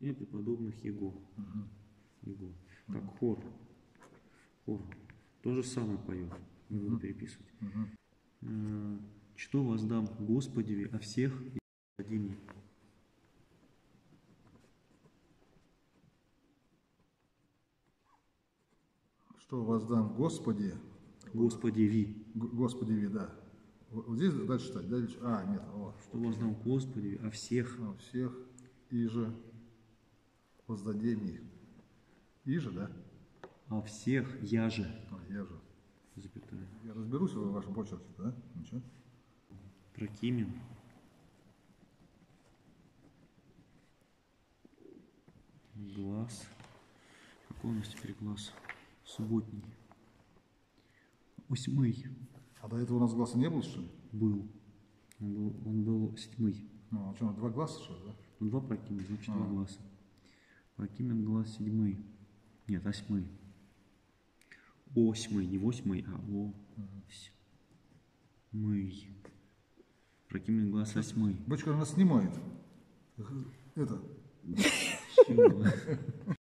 и преподобных Его. Его. Так, хор. Хор. То же самое поет. Не буду переписывать. Э, Что воздам Господи о всех и Владимире. Что воздам Господи, Господи ви. Господи, ви, да. Вот здесь дальше читать, дальше. А, нет, вот. Что воздам Господи о всех А, всех и же воздадим их. И же, да? о всех я же. А, я же. Запятая. Я разберусь в вашем почерке, да? Ничего. Прокимен. Глаз. Какой у нас теперь глаз? Субботний. Восьмый А до этого у нас глаза не было, что ли? был. Он был, он был седьмый. Ну, а что, два глаза, что ли, да? Ну, два прокимен, значит, два А. глаза. Прокимен глаз седьмый. Нет, восьмый. Осьмый, не восьмый, а осьмый. Прокимен глаз восьмый. Бочка нас снимает. Это, Чего?